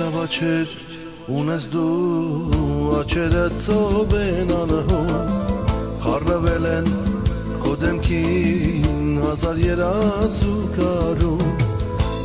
լավաչեր ունես դու աչերը ծով են անհուն խառնվել են քո դեմքին հազար երազու կարում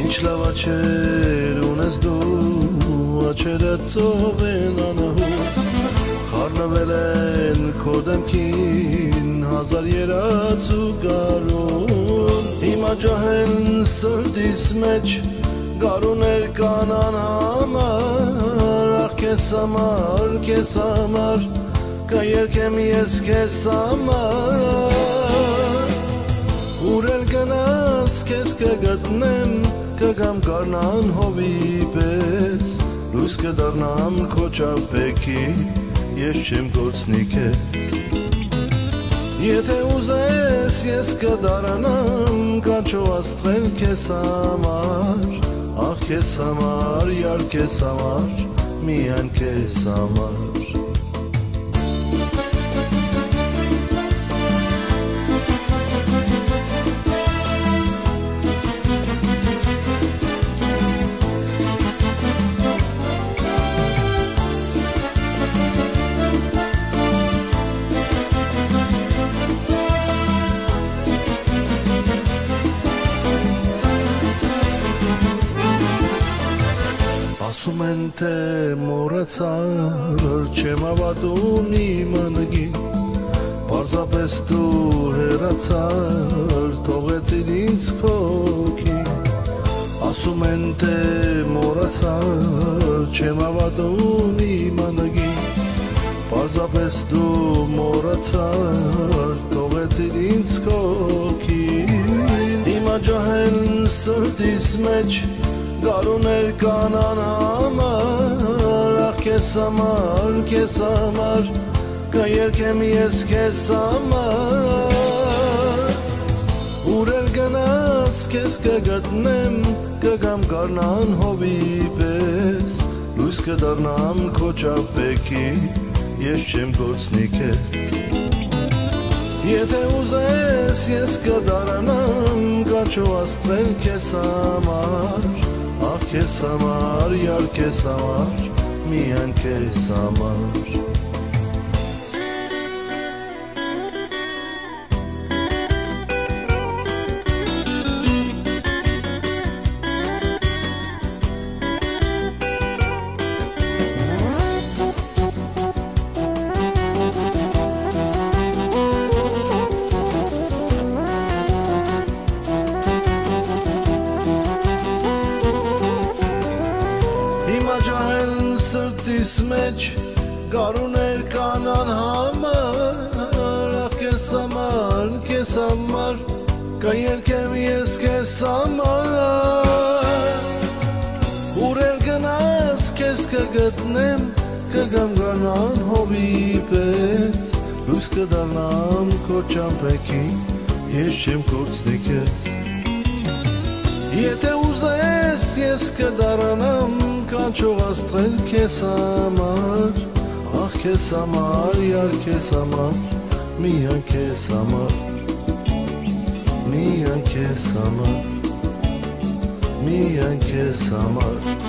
ինչ լավաչեր ունես դու աչերը ծով են անհուն խառնվել են քո դեմքին հազար երազու կարում հիմա ջահել սրտիս մեջ գարուներ կանան համար ախ քեզ համար քեզ համար կերկեմ ես քեզ համար ուրել գնաս քեզ կգտնեմ կգամ կարնան հովի պես լույս կդառնամ քո ճապեքի ես չեմ գործնի քեզ Եթե ուզես ես կդարանամ կանչո աստղել քեզ համար Ախ քեզ համար, յար քեզ համար, միայն քեզ համար թե մոռացար չեմ ավատում իմ անգին Պարզապես դու հեռացար թողեցիր ինձ քոքին Ասում են թե մոռացար չեմ ավատում իմ անգին Պարզապես դու մոռացար թողեցիր ինձ քոքին Հիմա ջահել սրտիս մեջ Գարուներ կանան համար Կեզ համար, կեզ համար Կերկեմ ես կեզ համար Ուրել գնաս կեզ կգտնեմ Կգամ կարնան հովի պես Լույս կդարնամ քո ճապեքի Ես չեմ գործնի կեզ Եթե ուզես ես կդարանամ Կանչո աստվել կեզ համար Ախ քեզ համար, յար քեզ համար, միայն քեզ Կերկեմ ես կեզ համար Ուրեր գնաս կեզ կգտնեմ Կգամ գանան հովի պես Լույս կդանամ քո ճամպեքի Ես չեմ կործնի կեզ Եթե ուզես ես կդարանամ կանչող աստղել քեզ համար Ախ քեզ համար, յար քեզ համար, միայն քեզ համար Միայն քեզ համար, միայն քեզ համար